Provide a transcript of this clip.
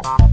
Bye.